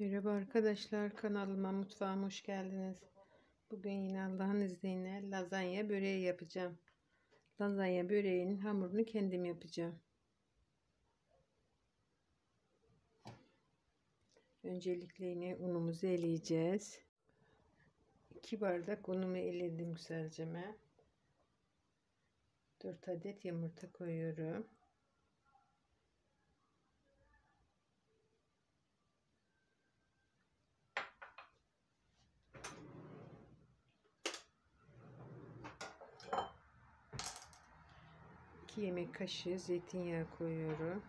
Merhaba arkadaşlar kanalıma mutfağıma hoş geldiniz. Bugün yine Allah'ın izniyle lazanya böreği yapacağım. Lazanya böreğinin hamurunu kendim yapacağım. Öncelikle yine unumuzu eleyeceğiz. 2 bardak unumu eledim güzelce. 4 adet yumurta koyuyorum. İki yemek kaşığı zeytinyağı koyuyorum.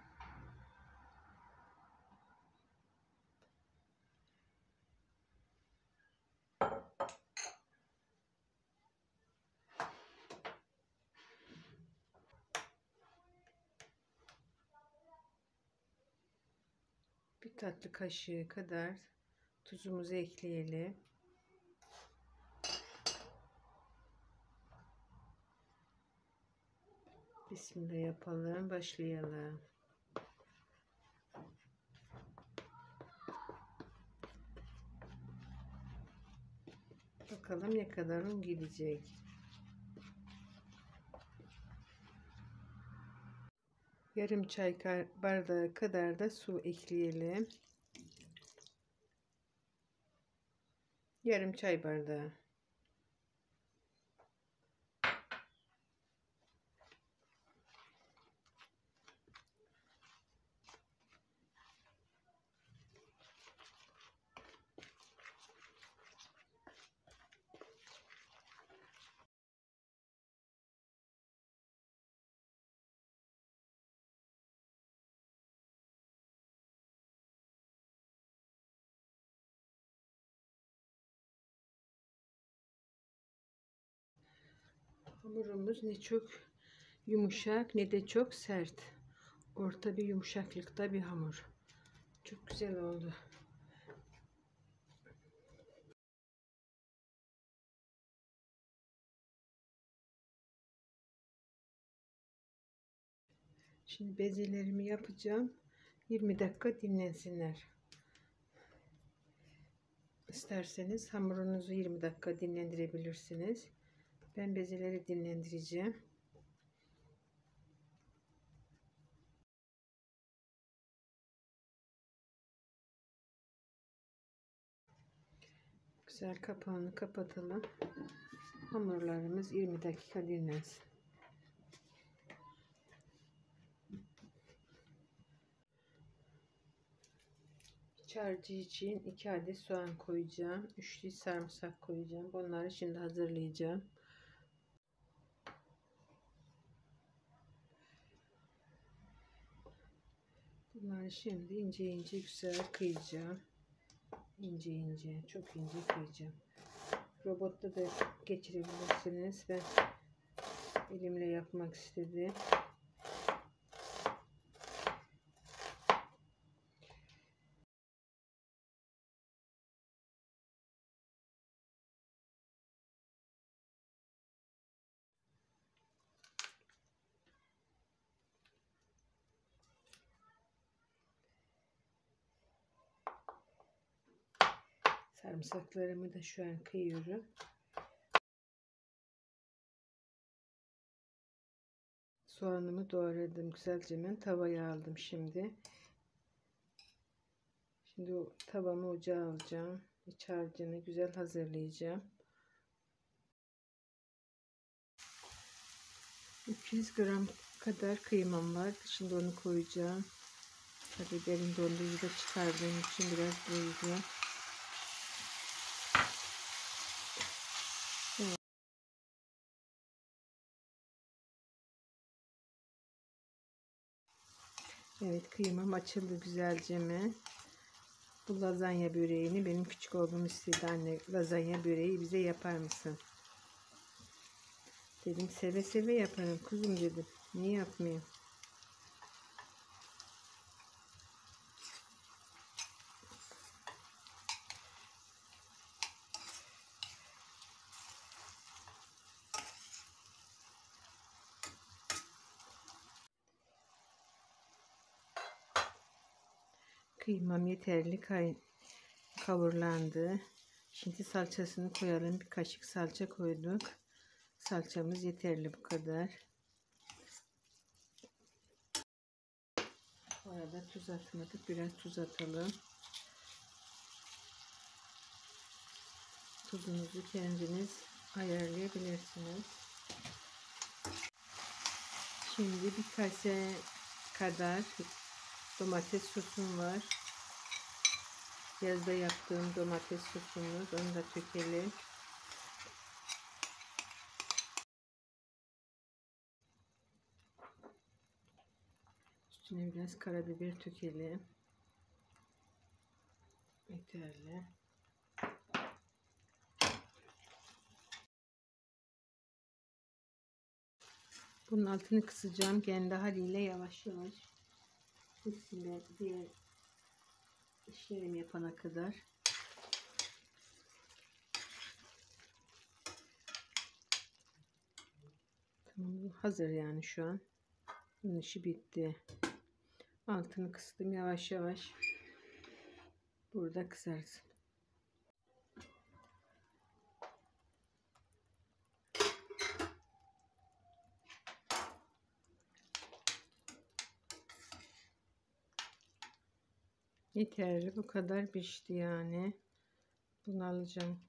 Bir tatlı kaşığı kadar tuzumuzu ekleyelim. Bismillah yapalım, başlayalım. Bakalım ne kadar un gidecek. Yarım çay bardağı kadar da su ekleyelim. Yarım çay bardağı. Hamurumuz ne çok yumuşak ne de çok sert. Orta bir yumuşaklıkta bir hamur. Çok güzel oldu. Şimdi bezelerimi yapacağım. 20 dakika dinlensinler. İsterseniz hamurunuzu 20 dakika dinlendirebilirsiniz. Ben bezeleri dinlendireceğim. Güzel kapağını kapatalım. Hamurlarımız 20 dakika dinlensin. İç harcı için 2 adet soğan koyacağım. 3 diş sarımsak koyacağım. Bunları şimdi hazırlayacağım. Bunları şimdi ince ince güzel kıyacağım. İnce ince, çok ince kıyacağım. Robotta da geçirebilirsiniz. Ben elimle yapmak istedim. Sarımsaklarımı da şu an kıyıyorum. Soğanımı doğradım güzelce ben tavaya aldım şimdi. Şimdi o tavamı ocağa alacağım. İç harcını güzel hazırlayacağım. 200 gram kadar kıymam var. Şimdi onu koyacağım. Tabii derin dondurucuda çıkardığım için biraz koyacağım. Evet kıymam açıldı güzelce mi? Bu lazanya böreğini benim küçük oğlum istedi anne lazanya böreği bize yapar mısın? Dedim seve seve yaparım kuzum dedim. Niye yapmayayım? Kıymam yeterli kay kavurlandı. Şimdi salçasını koyalım. Bir kaşık salça koyduk. Salçamız yeterli bu kadar. Bu arada tuz atmadık. Biraz tuz atalım. Tuzunuzu kendiniz ayarlayabilirsiniz. Şimdi bir kase kadar domates sosum var. Yazda yaptığım domates sosumuz. Onu da tökelim. Üstüne biraz karabiber tökelim. Yeterli. Bunun altını kısacağım. Kendi haliyle yavaş yavaş. Hepsinde diğer işlerimi yapana kadar. Tamam hazır yani şu an. Bunun işi bitti. Altını kıstım yavaş yavaş. Burada kızarsın. Yeterli bu kadar pişti yani. Bunu alacağım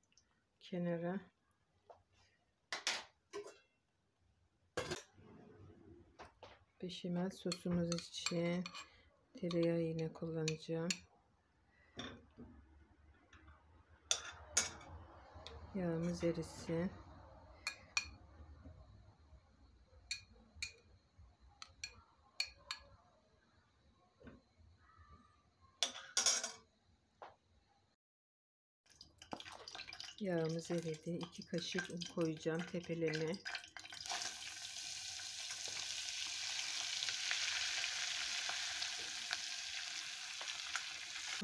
kenara. Beşamel sosumuz için tereyağı yine kullanacağım. Yağımız erisin. Yağımız eridi. 2 kaşık un koyacağım tepeleme.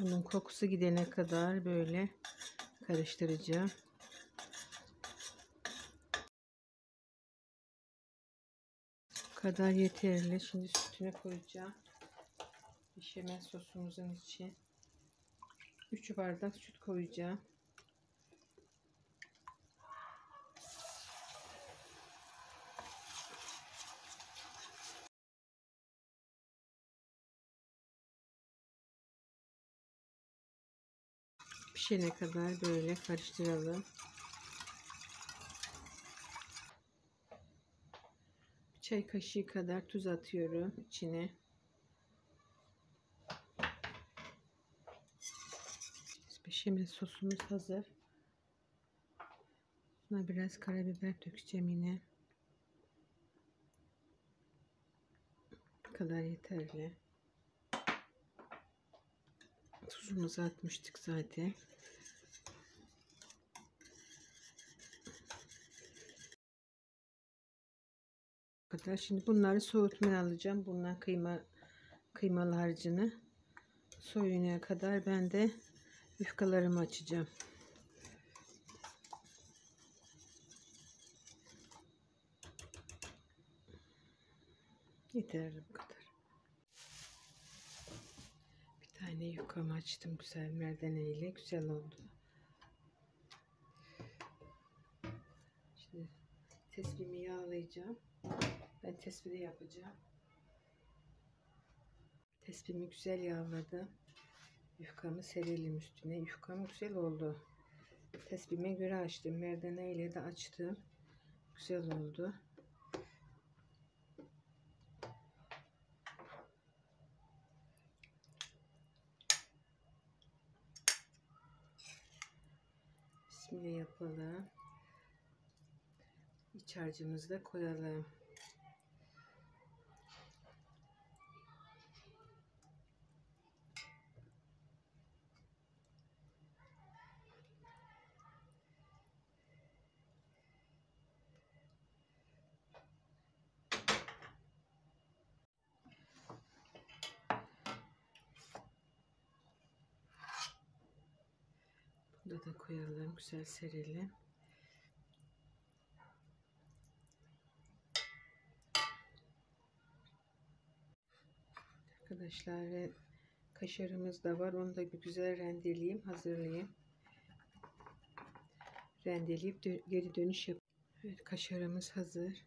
Unun kokusu gidene kadar böyle karıştıracağım. Kadar yeterli. Şimdi sütünü koyacağım. Beşamel sosumuzun için 3 bardak süt koyacağım. Pişene kadar böyle karıştıralım. Bir çay kaşığı kadar tuz atıyorum içine. Beşamel sosumuz hazır. Buna biraz karabiber dökeceğim yine. Bu kadar yeterli. Tuzumuzu atmıştık zaten. Kadar. Şimdi bunları soğutmaya alacağım. Bunlar kıyma kıymalı harcını soyunuyor kadar ben de yufkalarımı açacağım. Yeterli bu kadar. Bir tane yufkamı açtım güzel merdaneyle. Güzel oldu. Şimdi tespimi yağlayacağım. Ben tespiti yapacağım. Tespimi güzel yağladım. Yufkamı serelim üstüne. Yufkam güzel oldu. Tespime göre açtım. Merdane ile de açtım. Güzel oldu. Bismillah yapalım. İç harcımızı da koyalım. Burada da Güzel serelim. Arkadaşlar Kaşarımız da var. Onu da bir güzel rendeleyeyim, hazırlayayım. Rendeleyip geri dönüş yap. Evet, kaşarımız hazır.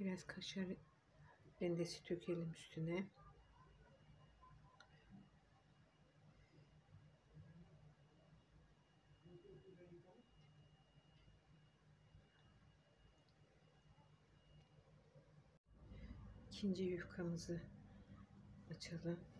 Biraz kaşar rendesi dökelim üstüne. İkinci yufkamızı açalım.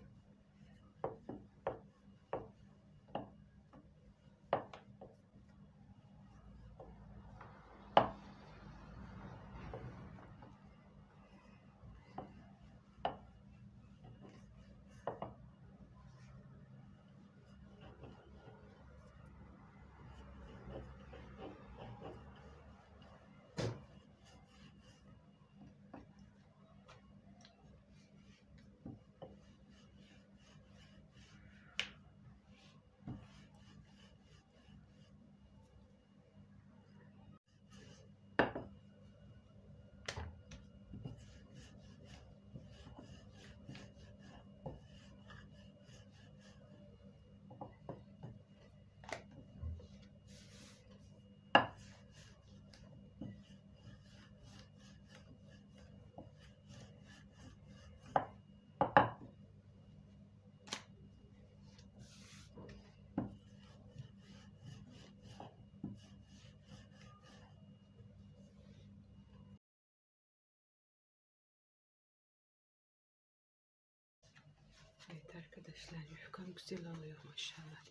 Evet arkadaşlar yufkam güzel alıyor maşallah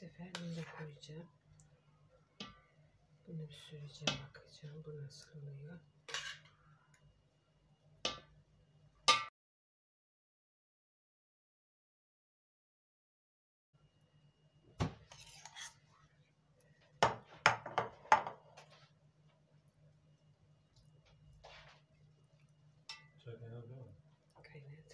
sefer bunu da koyacağım. Bunu süreceğim bakacağım. Bu nasıl oluyor. Çay kaynadı değil mi? Kaynat.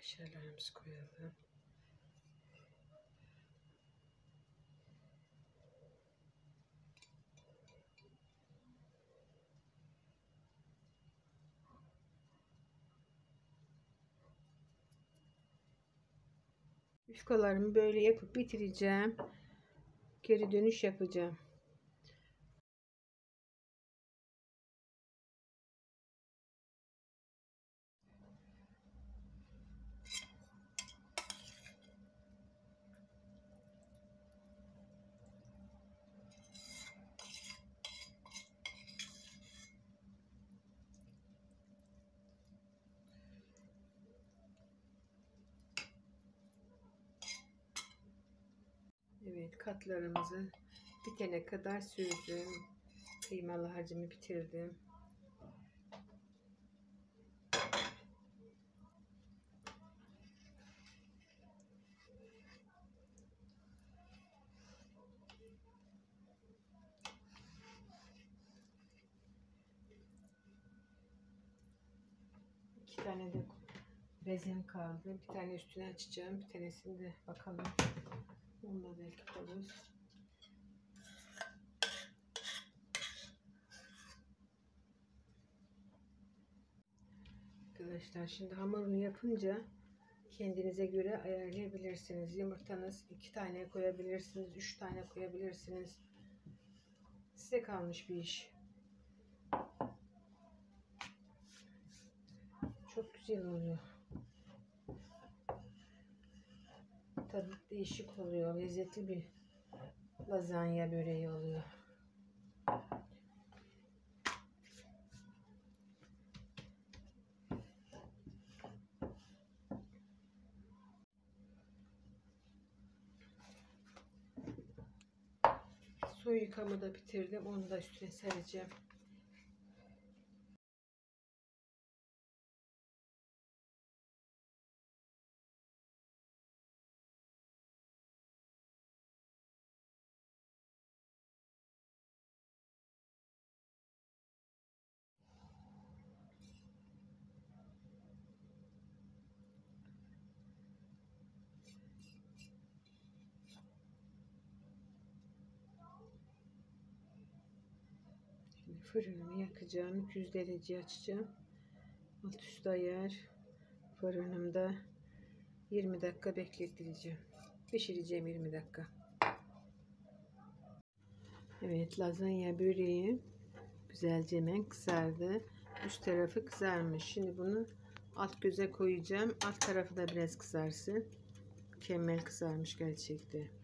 Kaşarlarımızı koyalım. Yufkalarımı böyle yapıp bitireceğim. Geri dönüş yapacağım. Evet katlarımızı bitene kadar sürdüm. Kıymalı harcımı bitirdim. İki tane de bezem kaldı. Bir tane üstüne açacağım. Bir tanesini de bakalım. Onu da belki koyarız. Arkadaşlar şimdi hamurunu yapınca kendinize göre ayarlayabilirsiniz. Yumurtanız iki tane koyabilirsiniz, üç tane koyabilirsiniz. Size kalmış bir iş. Çok güzel oluyor. Tadı değişik oluyor. Lezzetli bir lazanya böreği oluyor. Su yıkamı da bitirdim. Onu da üstüne sereceğim. Şimdi fırınımı yakacağım. 200 derece açacağım. Alt üst ayar. Fırınımda 20 dakika bekletileceğim. Pişireceğim 20 dakika. Evet lazanya böreği güzelce hemen kızardı. Üst tarafı kızarmış. Şimdi bunu alt göze koyacağım. Alt tarafı da biraz kızarsın. Mükemmel kızarmış gerçekten.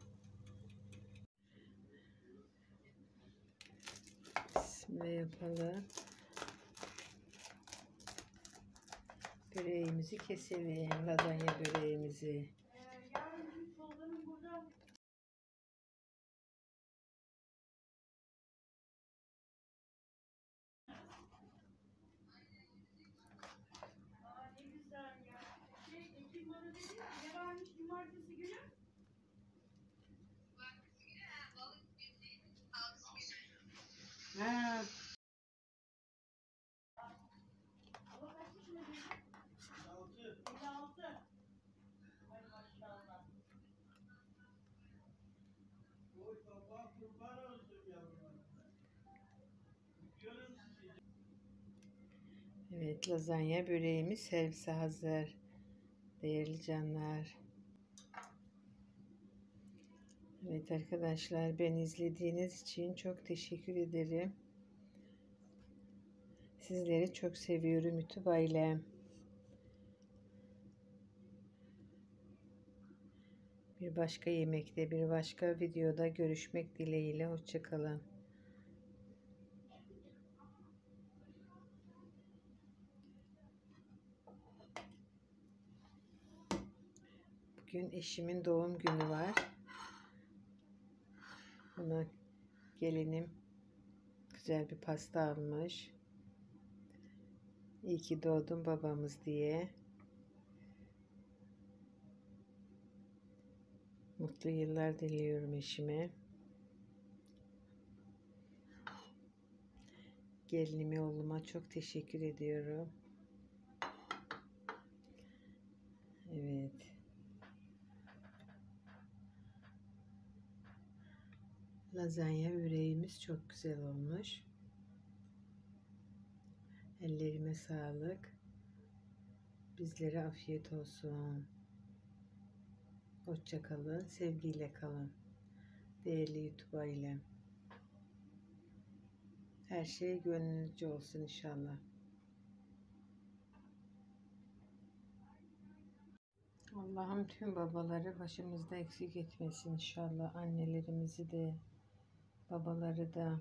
Bismillah yapalım. Böreğimizi keselim. Lazanya böreğimizi. Evet lazanya böreğimiz servise hazır. Değerli canlar. Evet arkadaşlar ben izlediğiniz için çok teşekkür ederim. Sizleri çok seviyorum YouTube ailem. Bir başka yemekte, bir başka videoda görüşmek dileğiyle. Hoşçakalın. Bugün eşimin doğum günü var. Ona gelinim güzel bir pasta almış. İyi ki doğdun babamız diye. Mutlu yıllar diliyorum eşime. Gelinime oğluma çok teşekkür ediyorum. Evet. Lazanya böreğimiz çok güzel olmuş. Ellerime sağlık. Bizlere afiyet olsun. Hoşça kalın, sevgiyle kalın. Değerli YouTube ailem. Her şey gönlünüzce olsun inşallah. Allah'ım tüm babaları başımızda eksik etmesin inşallah. Annelerimizi de, babaları da.